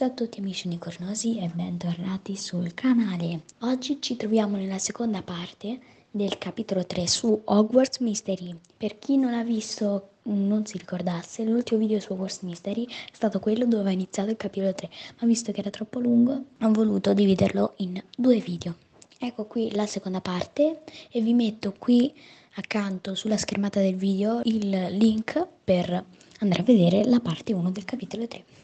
Ciao a tutti amici unicornosi e bentornati sul canale. Oggi ci troviamo nella seconda parte del capitolo 3 su Hogwarts Mystery. Per chi non ha visto, non si ricordasse, l'ultimo video su Hogwarts Mystery è stato quello dove ho iniziato il capitolo 3, ma visto che era troppo lungo ho voluto dividerlo in due video. Ecco qui la seconda parte e vi metto qui accanto sulla schermata del video il link per andare a vedere la parte 1 del capitolo 3.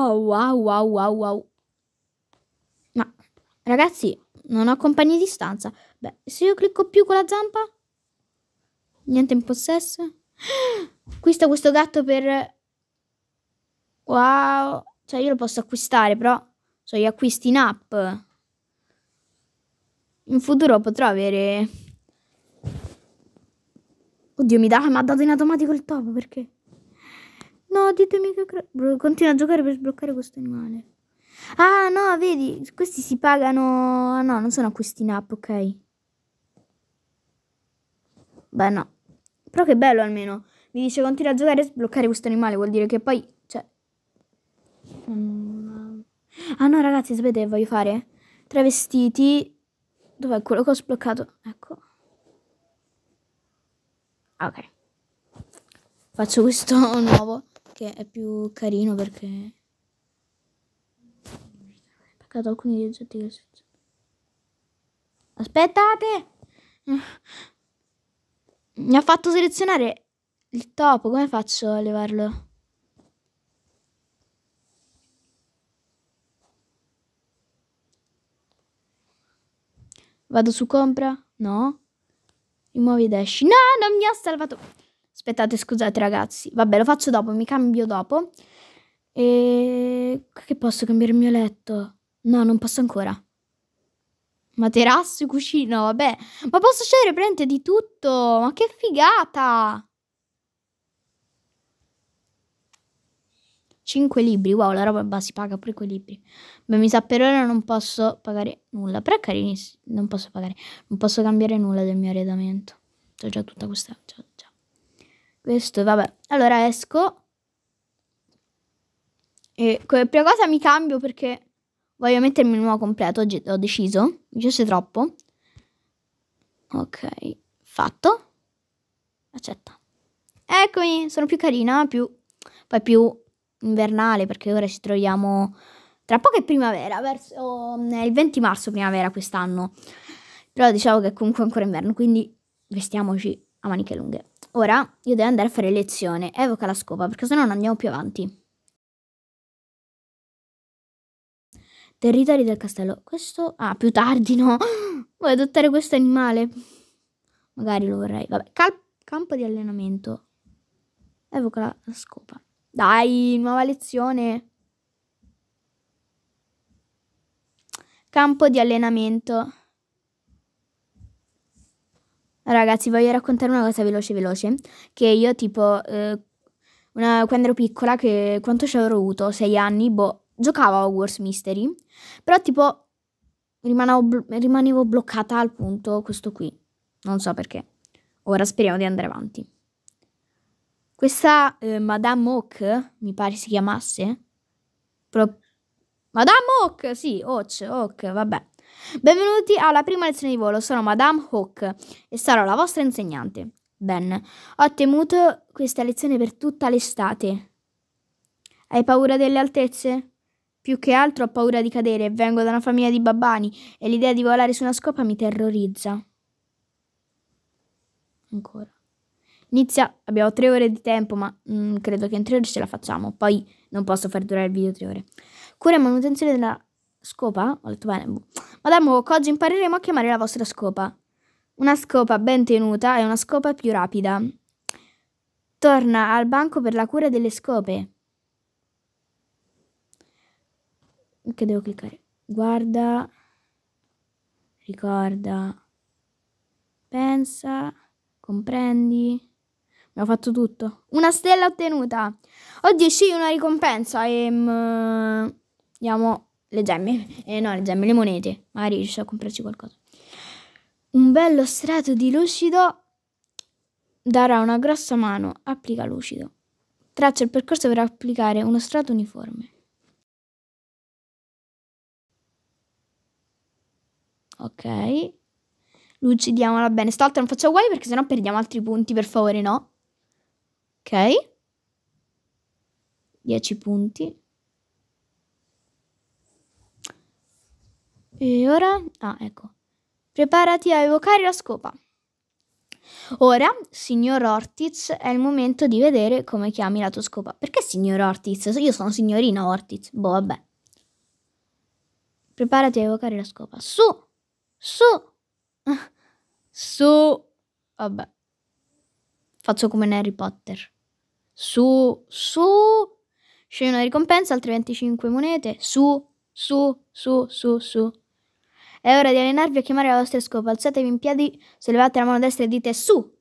Wow, wow, wow, wow, wow. Ma ragazzi, non ho compagni di stanza. Beh, se io clicco più con la zampa, niente in possesso. Qui sta questo gatto per... Wow, cioè io lo posso acquistare, però sono gli acquisti in app. In futuro potrò avere... Oddio, mi, dà, mi ha dato in automatico il topo, perché? No, ditemi che... Continua a giocare per sbloccare questo animale. Ah, no, vedi, questi si pagano... Ah, no, non sono acquisti in app, ok. Beh, no. Però che bello almeno. Mi dice continua a giocare e sbloccare questo animale. Vuol dire che poi... Cioè... Ah, no, ragazzi, sapete che voglio fare? Tre vestiti... Dov'è quello che ho sbloccato? Ecco. Ok. Faccio questo nuovo che è più carino perché peccato alcuni degli oggetti che si aspettate! Mi ha fatto selezionare il topo come faccio a levarlo? Vado su compra? No. Rimuovi ed esci. No non mi ha salvato Aspettate, scusate ragazzi. Vabbè, lo faccio dopo, mi cambio dopo. E... Che posso cambiare il mio letto? No, non posso ancora. Materasso, cuscino, vabbè. Ma posso scegliere praticamente di tutto. Ma che figata! 5 libri, wow, la roba si paga pure quei libri. Beh, mi sa per ora non posso pagare nulla, però è carinissimo, non posso pagare, non posso cambiare nulla del mio arredamento. Ho già tutta questa. Questo, vabbè. Allora esco. E come prima cosa mi cambio perché voglio mettermi il nuovo completo. Ho deciso. Mi piace troppo. Ok, fatto. Accetta. Eccomi, sono più carina, più... Poi più invernale perché ora ci troviamo... Tra poco è primavera, verso è il 20 marzo primavera quest'anno. Però diciamo che è comunque ancora inverno, quindi vestiamoci a maniche lunghe. Ora io devo andare a fare lezione. Evoca la scopa, perché sennò non andiamo più avanti. Territori del castello. Questo... Ah, più tardi, no. Vuoi adottare questo animale? Magari lo vorrei. Vabbè, Cal campo di allenamento. Evoca la, la scopa. Dai, nuova lezione. Campo di allenamento. Ragazzi, voglio raccontare una cosa veloce veloce. Che io tipo, eh, una, quando ero piccola, che quanto ci avrò avuto? Sei anni, boh, giocavo a Hogwarts Mystery. Però tipo, rimanevo, rimanevo bloccata al punto questo qui. Non so perché. Ora speriamo di andare avanti. Questa eh, Madame Hawk, mi pare si chiamasse. Pro Madame Hawk, sì, Hawk, Hawk, vabbè. Benvenuti alla prima lezione di volo, sono Madame Hawk e sarò la vostra insegnante. Ben, ho temuto questa lezione per tutta l'estate. Hai paura delle altezze? Più che altro ho paura di cadere, vengo da una famiglia di babbani e l'idea di volare su una scopa mi terrorizza. Ancora. Inizia, abbiamo tre ore di tempo, ma mm, credo che in tre ore ce la facciamo. Poi non posso far durare il video tre ore. Cura e manutenzione della Scopa? Ho detto bene. Madame Wok, oggi impareremo a chiamare la vostra scopa. Una scopa ben tenuta è una scopa più rapida. Torna al banco per la cura delle scope. Che devo cliccare? Guarda. Ricorda. Pensa. Comprendi. Abbiamo fatto tutto. Una stella ottenuta. Oddio, sì, una ricompensa. E... Um, andiamo le gemme, eh no, le gemme, le monete. Magari riesco a comprarci qualcosa. Un bello strato di lucido darà una grossa mano. Applica lucido. Traccia il percorso per applicare uno strato uniforme. Ok. Lucidiamola bene. Stavolta non faccio guai perché sennò perdiamo altri punti, per favore, no? Ok. 10 punti. E ora? Ah, ecco. Preparati a evocare la scopa. Ora, signor Ortiz, è il momento di vedere come chiami la tua scopa. Perché signor Ortiz? Io sono signorina Ortiz. Boh, vabbè. Preparati a evocare la scopa. Su! Su! Su! Vabbè. Faccio come in Harry Potter. Su! Su! Scegli una ricompensa, altre 25 monete. Su! Su! Su! Su! Su! È ora di allenarvi a chiamare la vostra scopa. Alzatevi in piedi, sollevate la mano destra e dite su.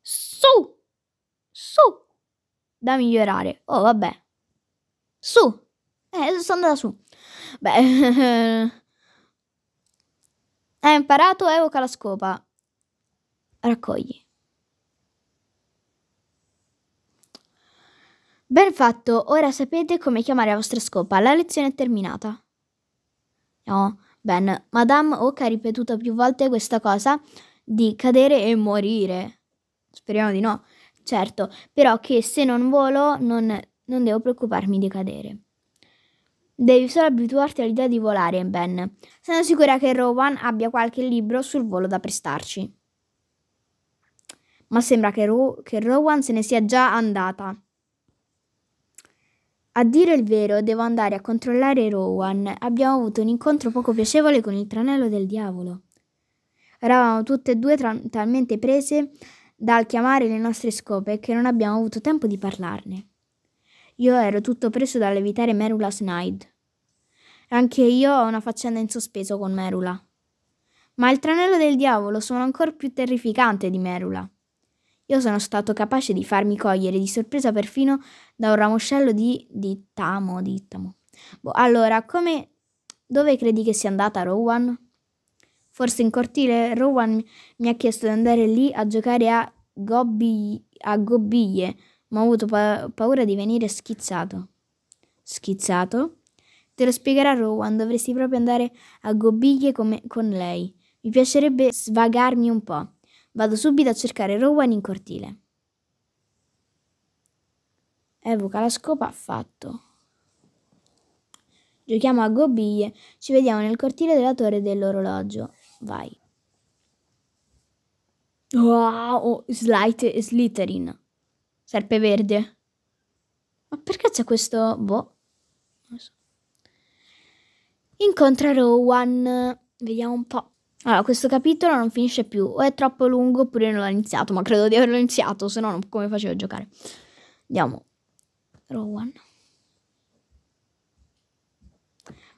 Su. Su. Da migliorare. Oh, vabbè. Su. Eh, sono andata su. Beh. Hai imparato? Evoca la scopa. Raccogli. Ben fatto, ora sapete come chiamare la vostra scopa. La lezione è terminata. No, Ben, Madame Oak ha ripetuto più volte questa cosa di cadere e morire. Speriamo di no. Certo, però che se non volo non, non devo preoccuparmi di cadere. Devi solo abituarti all'idea di volare, Ben. Sono sicura che Rowan abbia qualche libro sul volo da prestarci. Ma sembra che, Ro- che Rowan se ne sia già andata. A dire il vero, devo andare a controllare Rowan. Abbiamo avuto un incontro poco piacevole con il tranello del diavolo. Eravamo tutte e due tra- talmente prese dal chiamare le nostre scope che non abbiamo avuto tempo di parlarne. Io ero tutto preso dall'evitare Merula Snide. Anche io ho una faccenda in sospeso con Merula. Ma il tranello del diavolo suona ancora più terrificante di Merula. Io sono stato capace di farmi cogliere di sorpresa perfino da un ramoscello di dittamo, dittamo. Boh, allora, come... Dove credi che sia andata Rowan? Forse in cortile Rowan mi ha chiesto di andare lì a giocare a, gobbi... a gobbiglie, ma ho avuto pa- paura di venire schizzato. Schizzato? Te lo spiegherà Rowan, dovresti proprio andare a gobbiglie come... con lei. Mi piacerebbe svagarmi un po'. Vado subito a cercare Rowan in cortile. Evoca la scopa, fatto. Giochiamo a gobbiglie. Ci vediamo nel cortile della torre dell'orologio. Vai. Wow, Slite Slytherin. Serpe verde. Ma perché c'è questo... Boh. Non so. Incontra Rowan. Vediamo un po'. Allora, questo capitolo non finisce più, o è troppo lungo oppure non l'ho iniziato, ma credo di averlo iniziato, se no non come facevo a giocare. Andiamo. Rowan.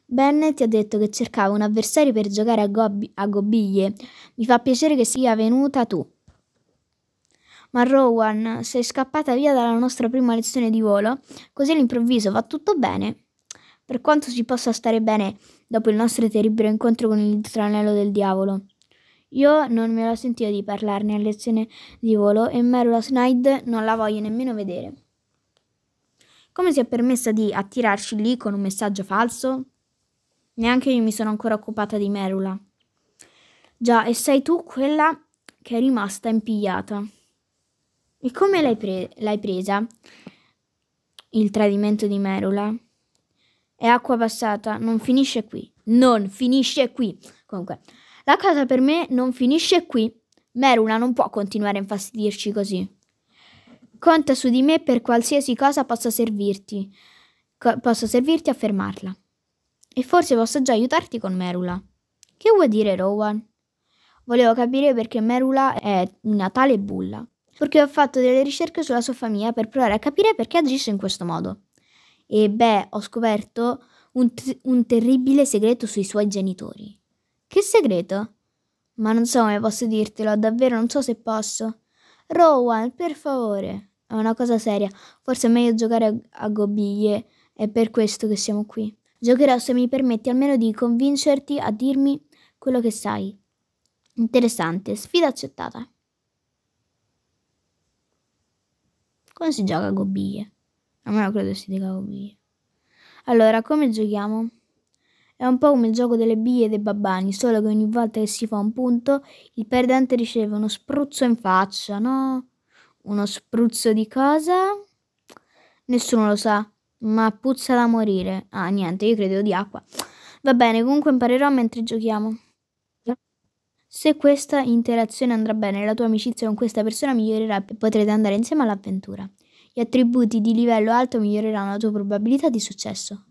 Ben ti ha detto che cercava un avversario per giocare a, gobbi- a gobbiglie. Mi fa piacere che sia venuta tu. Ma Rowan, sei scappata via dalla nostra prima lezione di volo, così all'improvviso va tutto bene. Per quanto si possa stare bene dopo il nostro terribile incontro con il tranello del diavolo. Io non me la sentivo di parlarne a lezione di volo e Merula Snide non la voglio nemmeno vedere. Come si è permessa di attirarci lì con un messaggio falso? Neanche io mi sono ancora occupata di Merula. Già, e sei tu quella che è rimasta impigliata. E come l'hai, pre- l'hai presa? Il tradimento di Merula? È acqua passata, non finisce qui. Non finisce qui. Comunque, la cosa per me non finisce qui. Merula non può continuare a infastidirci così. Conta su di me per qualsiasi cosa possa servirti. Co- posso servirti a fermarla. E forse posso già aiutarti con Merula. Che vuoi dire, Rowan? Volevo capire perché Merula è una tale bulla. Perché ho fatto delle ricerche sulla sua famiglia per provare a capire perché agisce in questo modo. E beh, ho scoperto un, un terribile segreto sui suoi genitori. Che segreto? Ma non so come posso dirtelo, davvero non so se posso. Rowan, per favore. È una cosa seria. Forse è meglio giocare a, a gobbiglie. È per questo che siamo qui. Giocherò se mi permetti almeno di convincerti a dirmi quello che sai. Interessante, sfida accettata. Come si gioca a gobbiglie? A non credo si dica gobbiglie. Allora, come giochiamo? È un po' come il gioco delle biglie dei babbani, solo che ogni volta che si fa un punto, il perdente riceve uno spruzzo in faccia, no? Uno spruzzo di cosa? Nessuno lo sa, ma puzza da morire. Ah, niente, io credevo di acqua. Va bene, comunque imparerò mentre giochiamo. Se questa interazione andrà bene, la tua amicizia con questa persona migliorerà e potrete andare insieme all'avventura. Gli attributi di livello alto miglioreranno la tua probabilità di successo.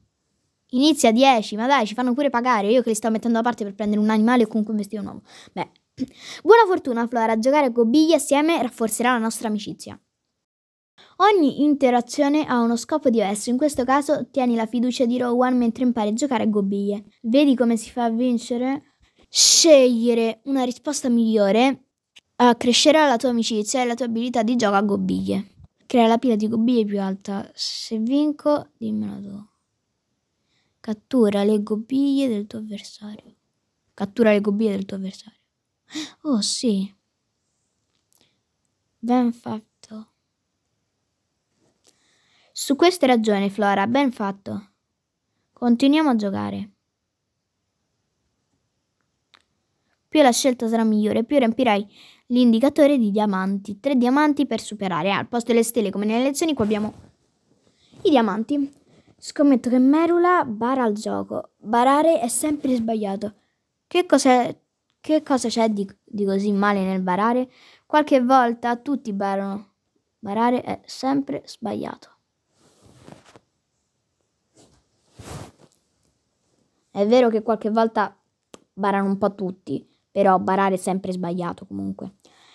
Inizia a 10, ma dai, ci fanno pure pagare. Io che li sto mettendo da parte per prendere un animale o comunque un vestito nuovo. Beh, buona fortuna, Flora. Giocare a Gobiglie assieme rafforzerà la nostra amicizia. Ogni interazione ha uno scopo diverso. In questo caso, tieni la fiducia di Rowan mentre impari a giocare a Gobiglie. Vedi come si fa a vincere? Scegliere una risposta migliore accrescerà la tua amicizia e la tua abilità di gioco a Gobiglie. Crea la pila di Gobiglie più alta. Se vinco, dimmelo tu. Cattura le gobiglie del tuo avversario. Cattura le gobiglie del tuo avversario. Oh sì. Ben fatto. Su queste ragioni, Flora, ben fatto. Continuiamo a giocare. Più la scelta sarà migliore, più riempirai l'indicatore di diamanti. Tre diamanti per superare. Ah, al posto delle stelle, come nelle lezioni, qua abbiamo i diamanti. Scommetto che Merula bara al gioco. Barare è sempre sbagliato. Che, che cosa c'è di, di così male nel barare? Qualche volta tutti barano. Barare è sempre sbagliato. È vero che qualche volta barano un po' tutti, però barare è sempre sbagliato comunque.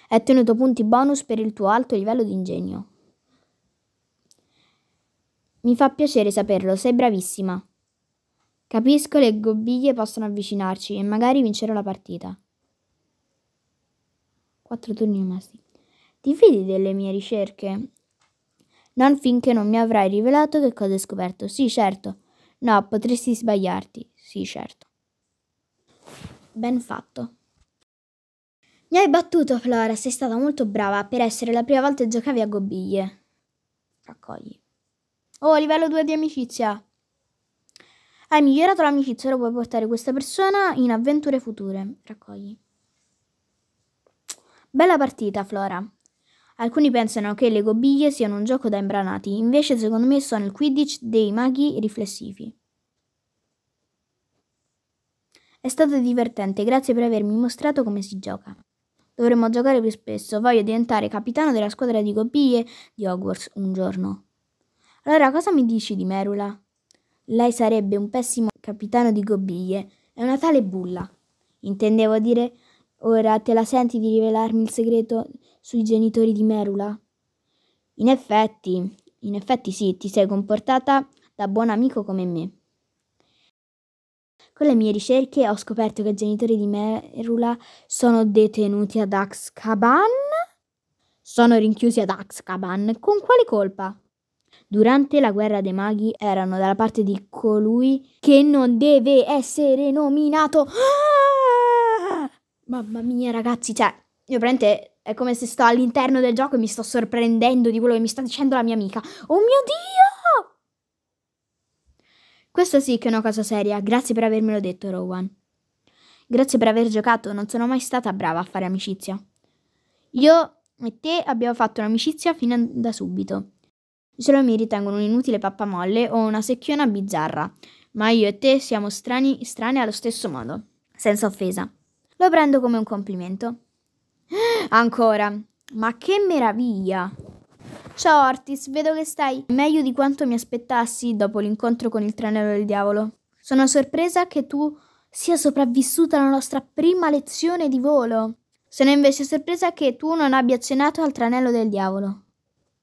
È tenuto punti bonus per il tuo alto livello di ingegno. Mi fa piacere saperlo, sei bravissima. Capisco le gobbiglie possono avvicinarci e magari vincerò la partita. Quattro turni rimasti. Ti fidi delle mie ricerche? Non finché non mi avrai rivelato che cosa hai scoperto. Sì, certo. No, potresti sbagliarti. Sì, certo. Ben fatto. Mi hai battuto, Flora. Sei stata molto brava per essere la prima volta che giocavi a gobbiglie. Raccogli. Oh, livello 2 di amicizia. Hai migliorato l'amicizia, ora puoi portare questa persona in avventure future. Raccogli. Bella partita, Flora. Alcuni pensano che le gobiglie siano un gioco da imbranati, invece secondo me sono il Quidditch dei maghi riflessivi. È stato divertente, grazie per avermi mostrato come si gioca. Dovremmo giocare più spesso, voglio diventare capitano della squadra di gobiglie di Hogwarts un giorno. Allora cosa mi dici di Merula? Lei sarebbe un pessimo capitano di gobiglie. È una tale bulla. Intendevo dire, ora te la senti di rivelarmi il segreto sui genitori di Merula? In effetti, in effetti sì, ti sei comportata da buon amico come me. Con le mie ricerche ho scoperto che i genitori di Merula sono detenuti ad Azkaban. Sono rinchiusi ad Azkaban. Con quale colpa? durante la guerra dei maghi erano dalla parte di colui che non deve essere nominato. Ah! Mamma mia, ragazzi, cioè, io veramente è come se sto all'interno del gioco e mi sto sorprendendo di quello che mi sta dicendo la mia amica. Oh mio Dio! Questo sì che è una cosa seria. Grazie per avermelo detto, Rowan. Grazie per aver giocato, non sono mai stata brava a fare amicizia. Io e te abbiamo fatto un'amicizia fin da subito. Solo mi ritengono un inutile pappamolle o una secchiona bizzarra, ma io e te siamo strani, strane allo stesso modo, senza offesa. Lo prendo come un complimento. Ancora, ma che meraviglia! Ciao Ortis, vedo che stai meglio di quanto mi aspettassi dopo l'incontro con il tranello del diavolo. Sono sorpresa che tu sia sopravvissuta alla nostra prima lezione di volo. Sono invece sorpresa che tu non abbia accennato al tranello del diavolo.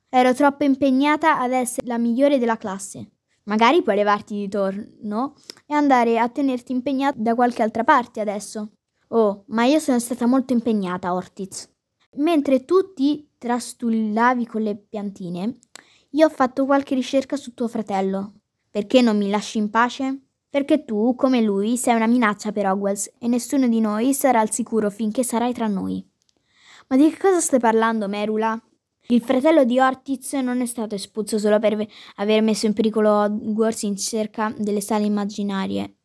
Ero troppo impegnata ad essere la migliore della classe. Magari puoi levarti di torno e andare a tenerti impegnata da qualche altra parte adesso. Oh, ma io sono stata molto impegnata, Ortiz. Mentre tu ti trastullavi con le piantine, io ho fatto qualche ricerca su tuo fratello. Perché non mi lasci in pace? Perché tu, come lui, sei una minaccia per Hogwarts e nessuno di noi sarà al sicuro finché sarai tra noi. Ma di che cosa stai parlando, Merula? Il fratello di Ortiz non è stato espulso solo per aver messo in pericolo Hogwarts in cerca delle sale immaginarie.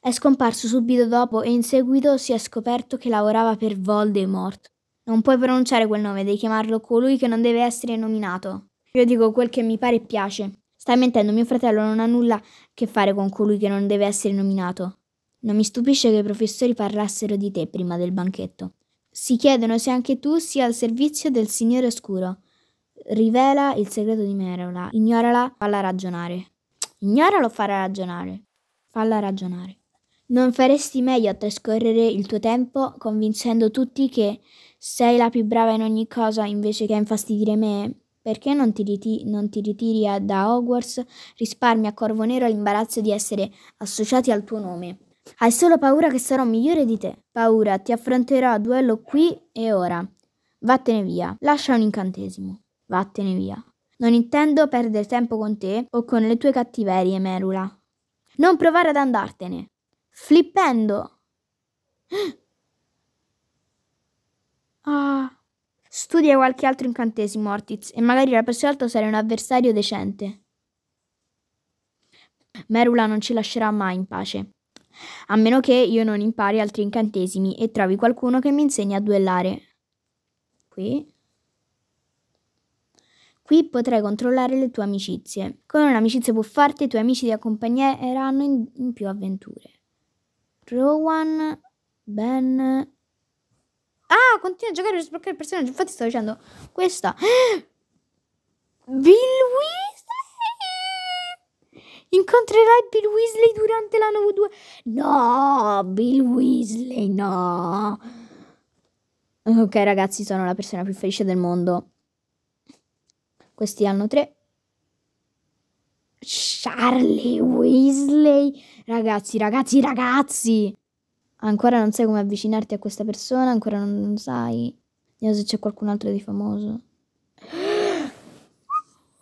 È scomparso subito dopo e in seguito si è scoperto che lavorava per Voldemort. Non puoi pronunciare quel nome, devi chiamarlo colui che non deve essere nominato. Io dico quel che mi pare e piace. Stai mentendo, mio fratello non ha nulla a che fare con colui che non deve essere nominato. Non mi stupisce che i professori parlassero di te prima del banchetto. Si chiedono se anche tu sia al servizio del Signore Oscuro. Rivela il segreto di Merola. Ignorala, falla ragionare. Ignoralo, farà ragionare. Falla ragionare. Non faresti meglio a trascorrere il tuo tempo convincendo tutti che sei la più brava in ogni cosa invece che a infastidire me? Perché non ti, riti- non ti ritiri da Hogwarts? Risparmi a Corvo Nero l'imbarazzo di essere associati al tuo nome. Hai solo paura che sarò migliore di te. Paura, ti affronterò a duello qui e ora. Vattene via. Lascia un incantesimo. Vattene via. Non intendo perdere tempo con te o con le tue cattiverie, Merula. Non provare ad andartene flippendo. Ah. Studia qualche altro incantesimo, Ortiz, e magari la prossima volta sarai un avversario decente. Merula non ci lascerà mai in pace. A meno che io non impari altri incantesimi e trovi qualcuno che mi insegni a duellare. Qui. Qui potrai controllare le tue amicizie. Con un'amicizia più forte i tuoi amici ti accompagneranno in, in più avventure. Rowan, Ben... Ah, continua a giocare per sbloccare il personaggio. Infatti sto dicendo questa. Bill Weasley! Incontrerai Bill Weasley durante l'anno 2. No, Bill Weasley, no. Ok, ragazzi, sono la persona più felice del mondo. Questi hanno tre. Charlie Weasley. Ragazzi, ragazzi, ragazzi. Ancora non sai come avvicinarti a questa persona, ancora non, non sai. Vediamo se c'è qualcun altro di famoso.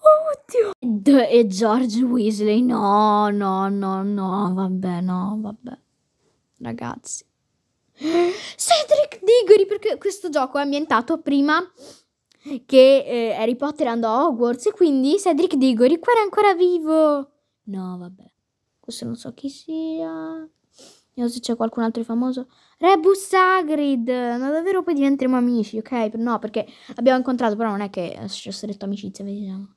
Oddio. D- e George Weasley. No, no, no, no. Vabbè, no, vabbè. Ragazzi. Cedric Diggory, perché questo gioco è ambientato prima che eh, Harry Potter andò a Hogwarts e quindi Cedric Diggory qua era ancora vivo. No, vabbè. Questo non so chi sia. Vediamo se c'è qualcun altro famoso. Rebus Hagrid! Ma davvero poi diventeremo amici, ok? No, perché l'abbiamo incontrato, però non è che ci ho stretto amicizia, vediamo.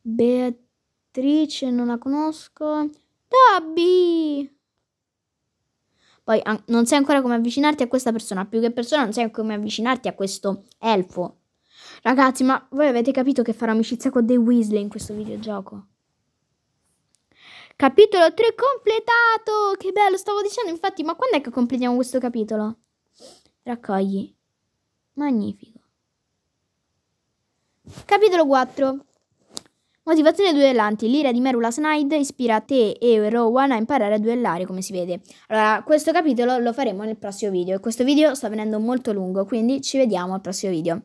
Beatrice, non la conosco. Dobby! Poi non sai ancora come avvicinarti a questa persona. Più che persona, non sai come avvicinarti a questo elfo. Ragazzi, ma voi avete capito che farò amicizia con dei Weasley in questo videogioco? Capitolo 3 completato! Che bello, stavo dicendo infatti, ma quando è che completiamo questo capitolo? Raccogli. Magnifico. Capitolo 4. Motivazione duellanti. L'ira di Merula Snide ispira te e Rowan a imparare a duellare, come si vede. Allora, questo capitolo lo faremo nel prossimo video. E questo video sta venendo molto lungo, quindi ci vediamo al prossimo video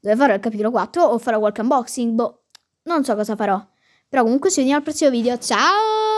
dove farò il capitolo 4 o farò qualche unboxing, boh, non so cosa farò. Però comunque ci vediamo al prossimo video, ciao!